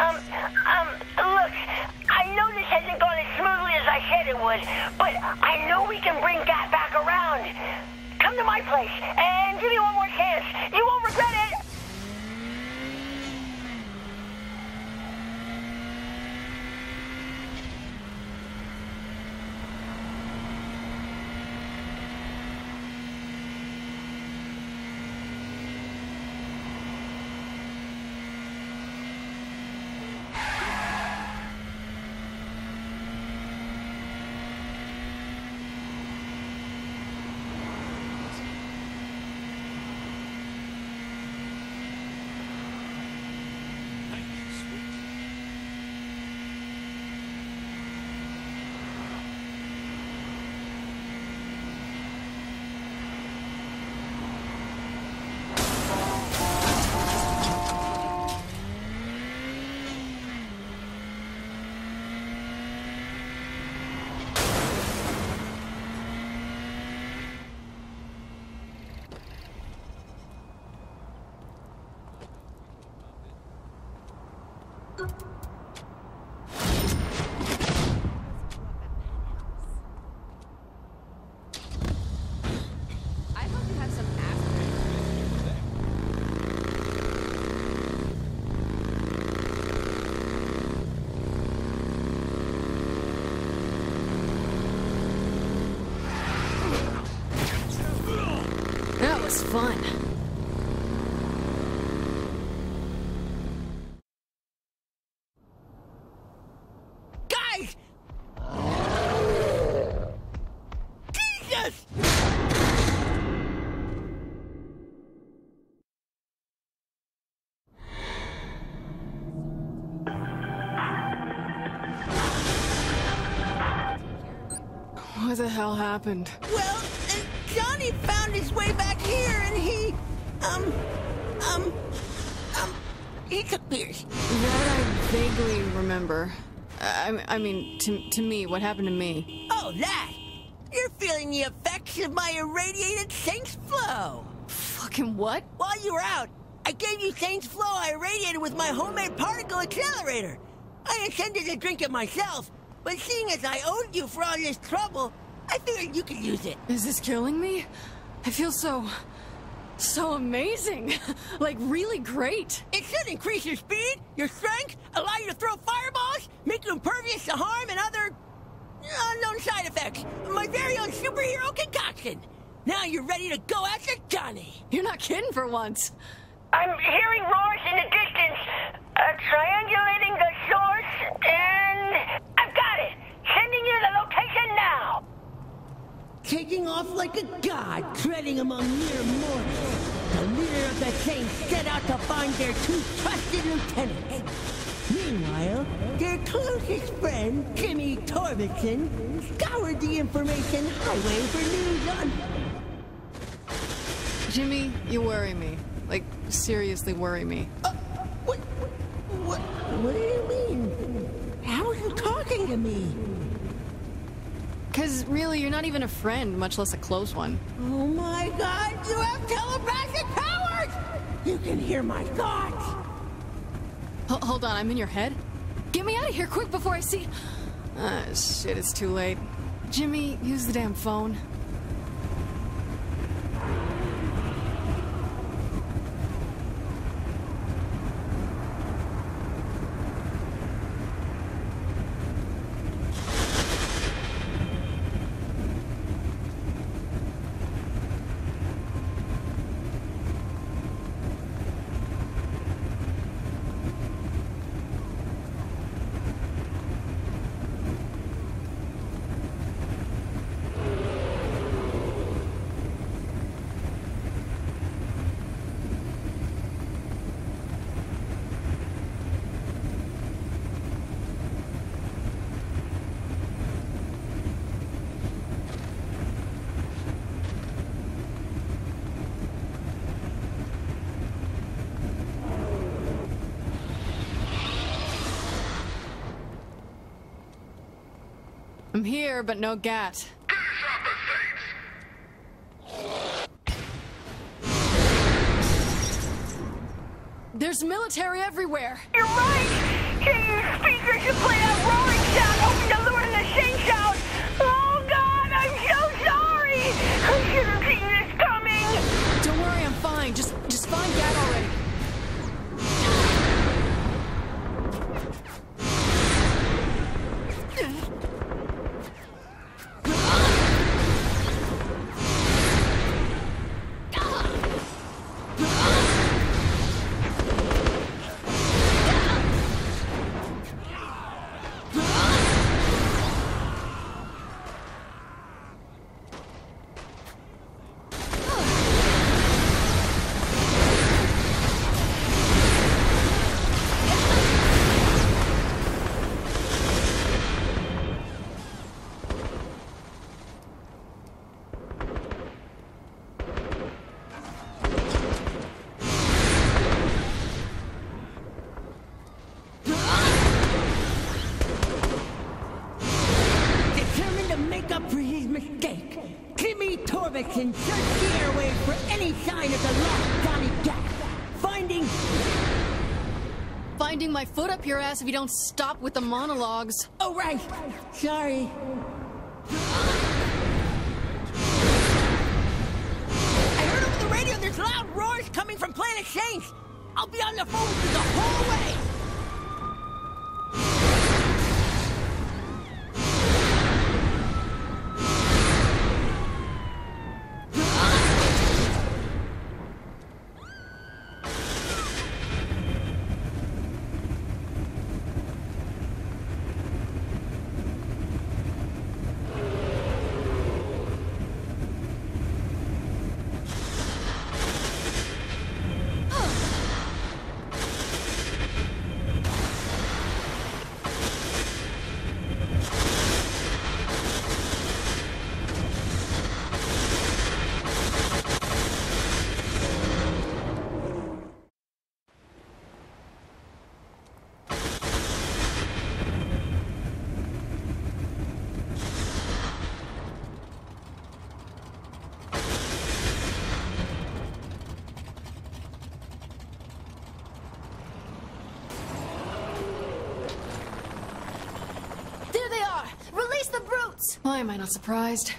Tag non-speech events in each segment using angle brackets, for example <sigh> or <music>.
Um, um, look, I know this hasn't gone as smoothly as I said it would, but I know we can bring Gat back around. Come to my place and give me one more chance. You won't regret it. I hope you have some aspirin. That was fun. Guys! Jesus! What the hell happened? Well, uh, Johnny found his way back here and he, um, um, um, he took Pierce. That I vaguely remember. I, I mean, to, to me, what happened to me? Oh, that! You're feeling the effects of my irradiated Saints Flow. Fucking what? While you were out, I gave you Saints Flow I irradiated with my homemade particle accelerator. I intended to drink it myself, but seeing as I owed you for all this trouble, I figured you could use it. Is this killing me? I feel so. So amazing. <laughs> like, really great. It should increase your speed, your strength, allow you to throw fireballs, make you impervious to harm and other unknown side effects. My very own superhero concoction. Now you're ready to go after Johnny. You're not kidding for once. I'm hearing roars in the distance, uh, triangulating the source, and I've got it. Sending you the location now. Taking off like a god, treading among mere mortals. The leader of the Saints set out to find their two trusted lieutenants. Meanwhile, their closest friend, Jimmy Torbenson, scoured the information highway for news on... Jimmy, you worry me. Like, seriously worry me. Uh, what, what, what do you mean? How are you talking to me? Because really, you're not even a friend, much less a close one. Oh my god, you have telepathic powers! You can hear my thoughts! H- hold on, I'm in your head? Get me out of here quick before I see. Ah, shit, it's too late. Jimmy, use the damn phone. I'm here, but no gat. There's military everywhere! You're right! Should play that putting my foot up your ass if you don't stop with the monologues. Oh, right. Sorry. I heard over the radio there's loud roars coming from Planet Zhang. I'll be on the phone with the whole way. Why am I not surprised?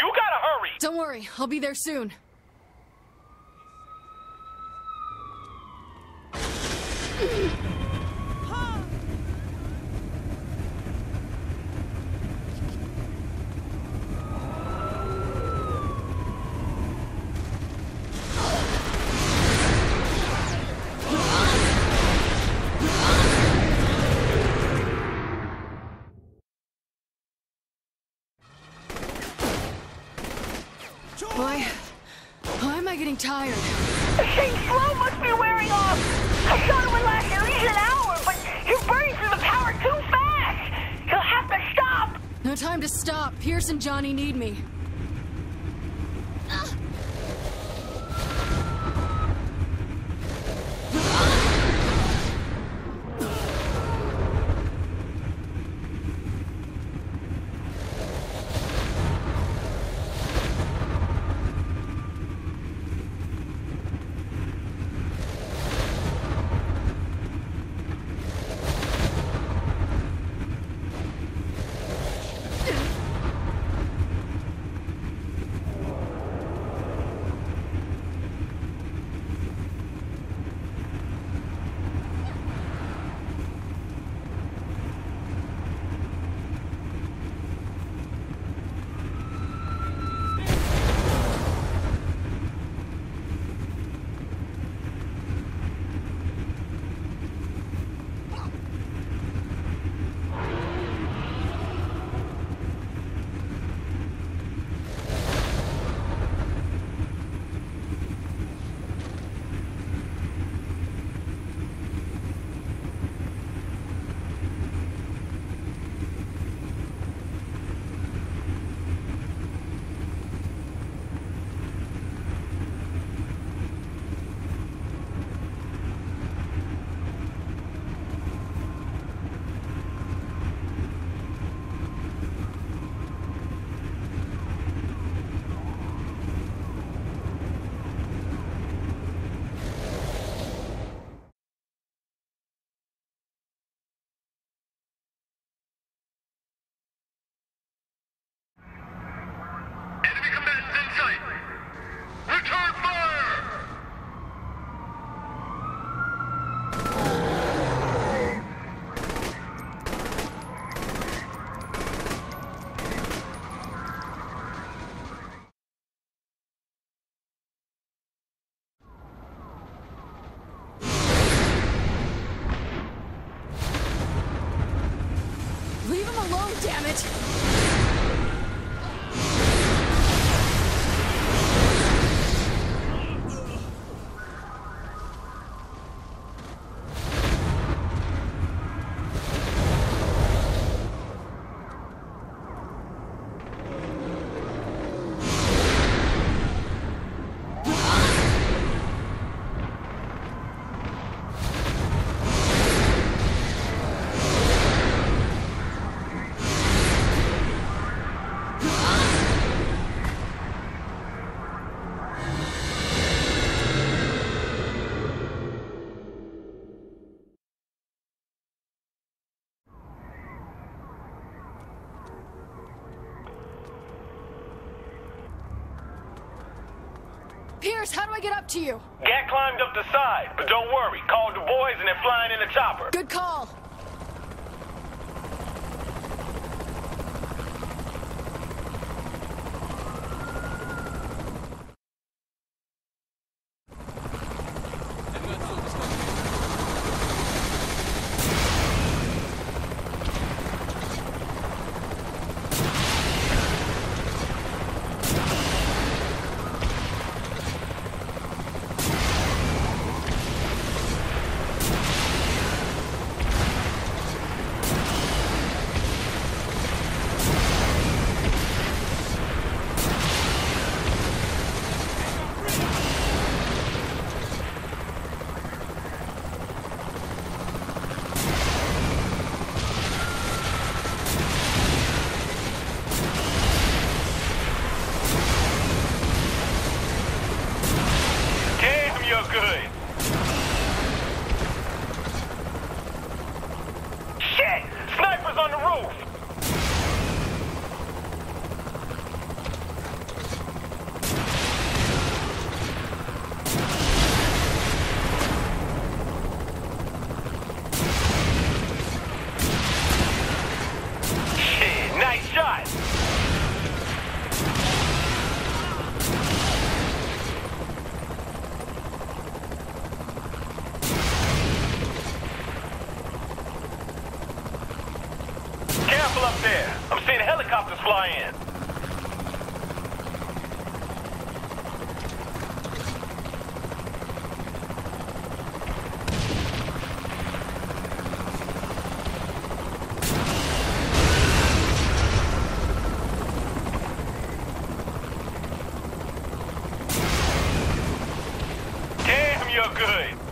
You gotta hurry! Don't worry, I'll be there soon. <laughs> Johnny need me. Leave him alone, damn it! Get up to you? Gat climbed up the side, but don't worry. Called the boys and they're flying in the chopper. Good call. You're good. you're good.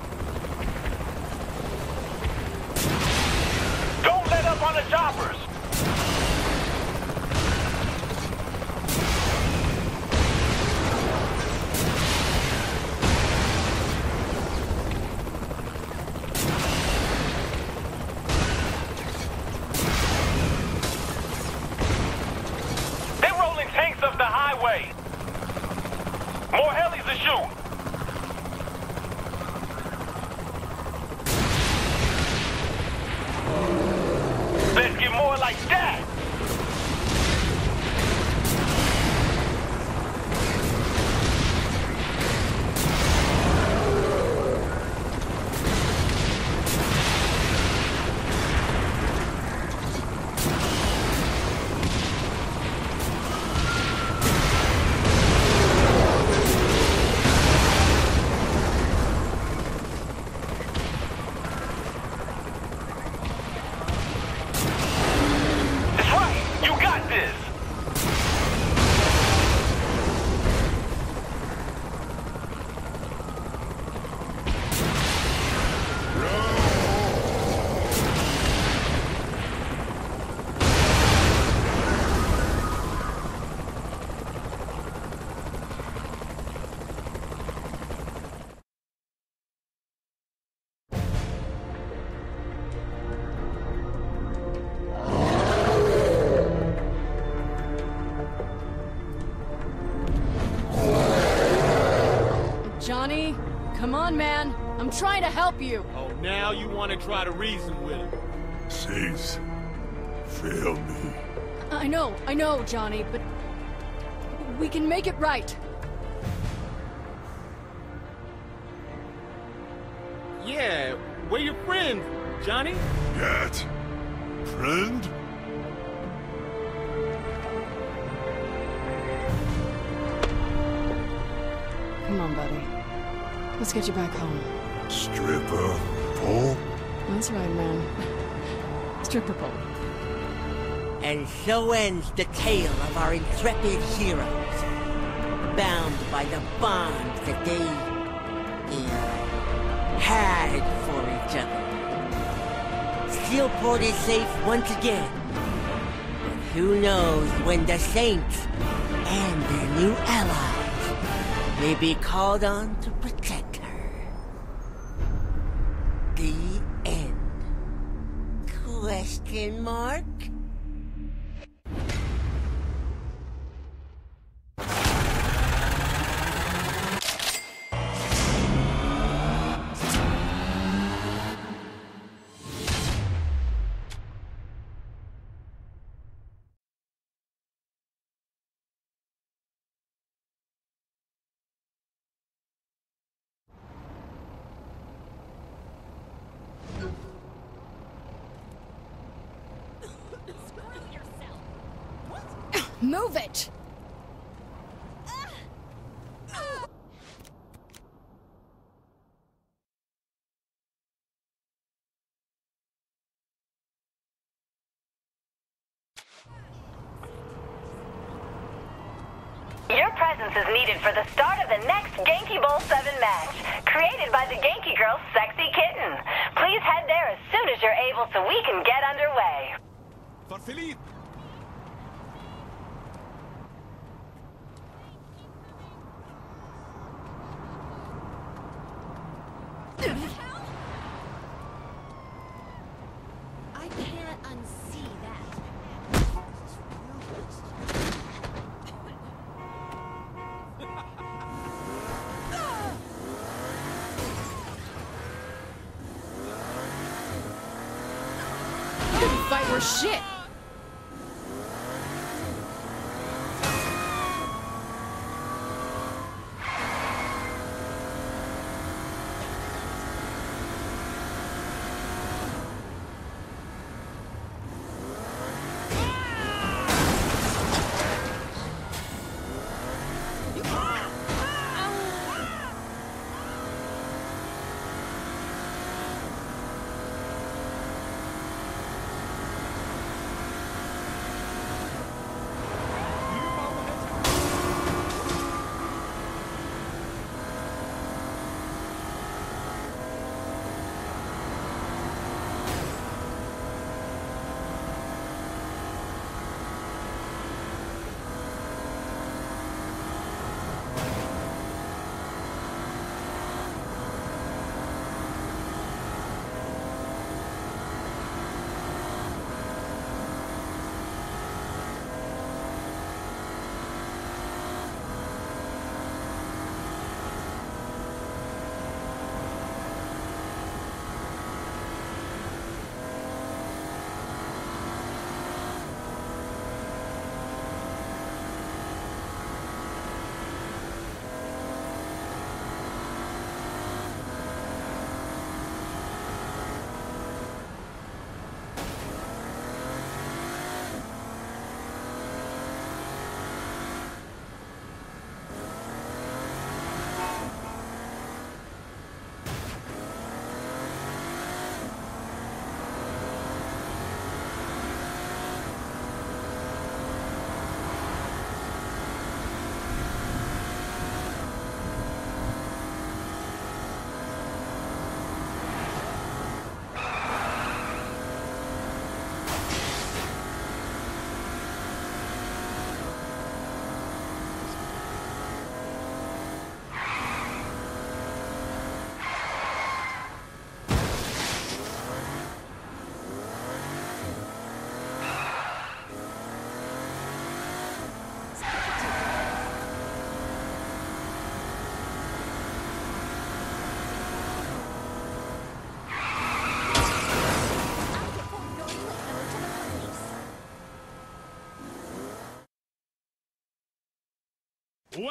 Trying to help you. Oh, now you want to try to reason with him. Cease. Fail me. I know, I know, Johnny, but we can make it right. Yeah, where your friends, Johnny? Gat. Friend? Come on, buddy. Let's get you back home. Stripper. Pole? That's right, man. Stripper pole. And so ends the tale of our intrepid heroes, bound by the bond that they had for each other. Steelport is safe once again. But who knows when the Saints and their new allies may be called on to mark? Move it! Your presence is needed for the start of the next Genki Bowl 7 match, created by the Genki Girls Sexy Kitten. Please head there as soon as you're able so we can get underway. Farfelid! I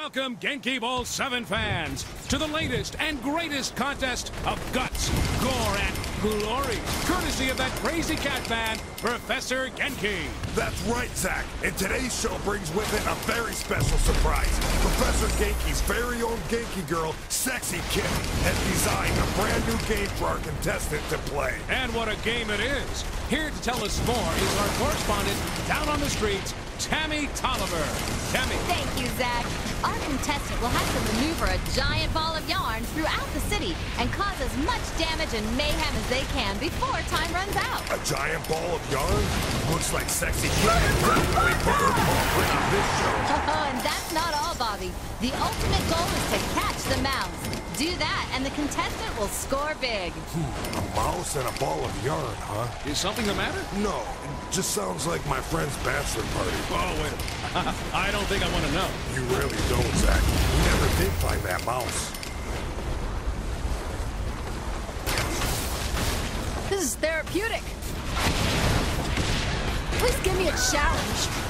Welcome, Genki Bowl 7 fans, to the latest and greatest contest of guts, gore, and glory, courtesy of that crazy cat man, Professor Genki. That's right, Zach. And today's show brings with it a very special surprise. Professor Genki's very own Genki girl, Sexy Kid, has designed a brand new game for our contestant to play. And what a game it is. Here to tell us more is our correspondent down on the streets, Tammy Tolliver. Tammy. Thank you, Zach. Our contestant will have to maneuver a giant ball of yarn throughout the city and cause as much damage and mayhem as they can before time runs out. A giant ball of yarn? Looks like Sexy Kid definitely put her paw print on this show. Oh, and that's not all, Bobby. The ultimate goal is to catch the mouse. Do that, and the contestant will score big. Hmm, a mouse and a ball of yarn, huh? Is something the matter? No, it just sounds like my friend's bachelor party. <laughs> Oh, wait. <laughs> I don't think I want to know. You really don't, Zach. We never did find that mouse. This is therapeutic. Please give me a challenge.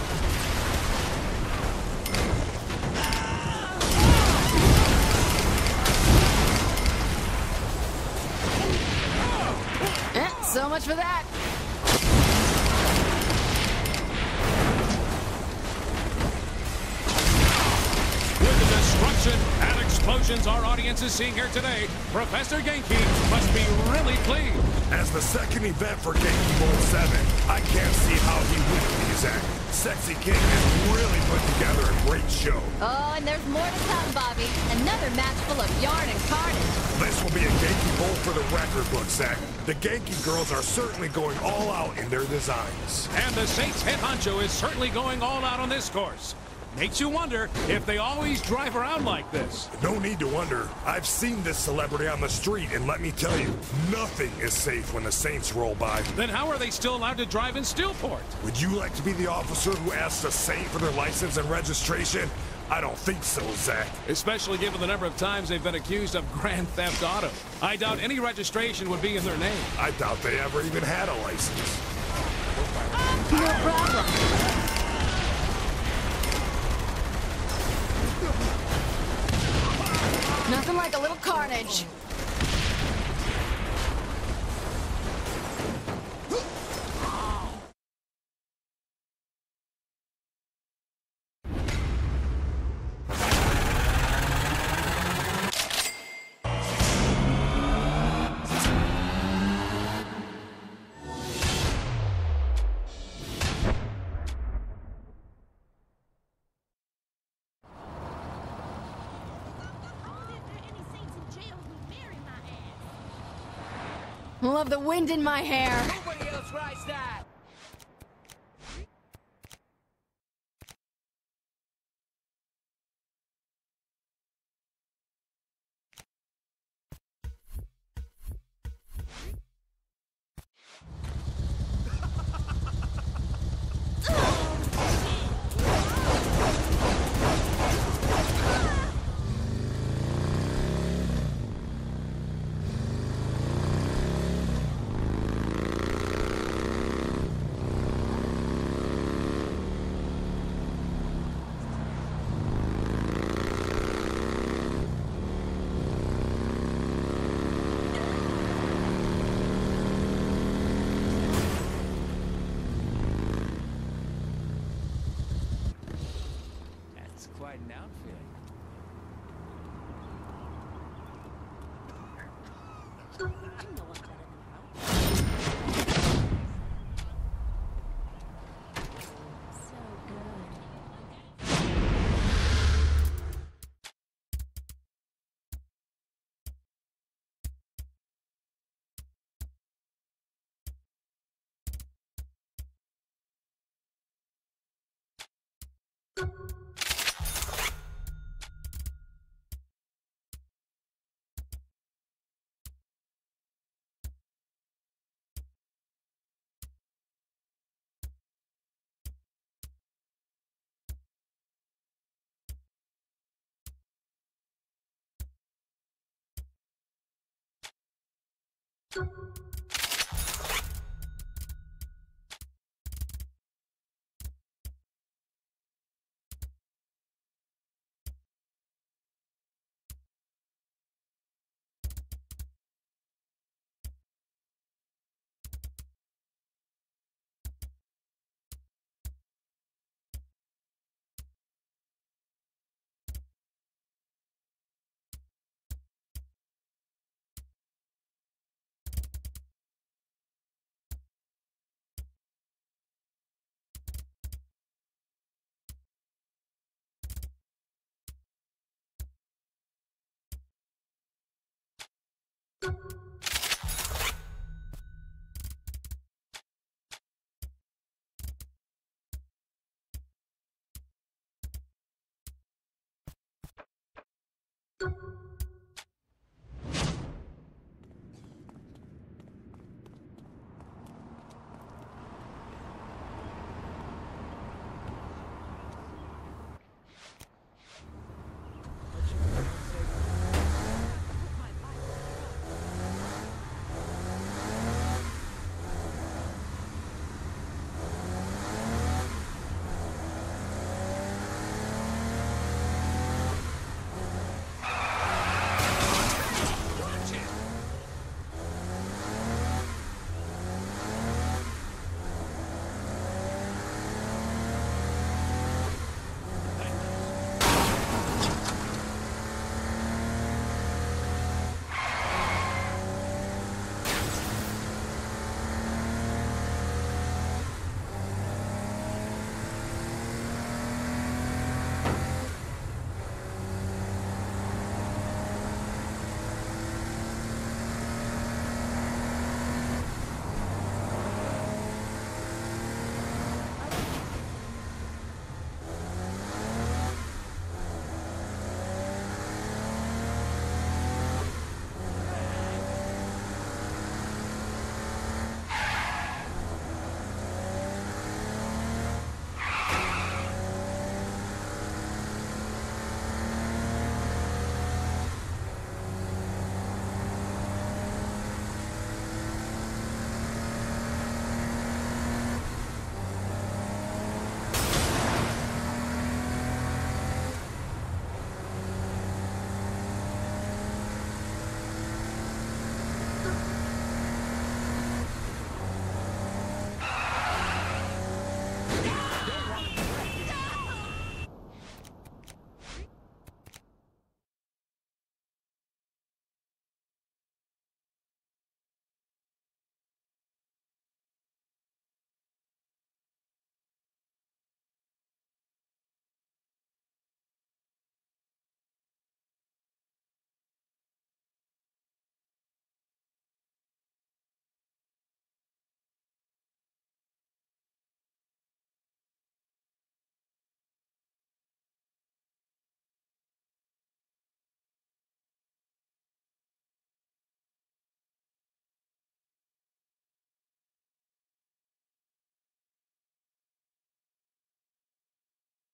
So much for that. And explosions our audience is seeing here today, Professor Genki must be really pleased. As the second event for Genki Bowl 7, I can't see how he wouldn't be, Zach. Sexy King has really put together a great show. Oh, and there's more to come, Bobby. Another match full of yarn and carnage. This will be a Genki Bowl for the record book, Zach. The Genki girls are certainly going all out in their designs. And the Saints head honcho is certainly going all out on this course. Makes you wonder if they always drive around like this. No need to wonder. I've seen this celebrity on the street, and let me tell you, nothing is safe when the Saints roll by. Then how are they still allowed to drive in Steelport? Would you like to be the officer who asks a Saint for their license and registration? I don't think so, Zach. Especially given the number of times they've been accused of grand theft auto. I doubt any registration would be in their name. I doubt they ever even had a license. No problem. Nothing like a little carnage. Love the wind in my hair. Nobody else you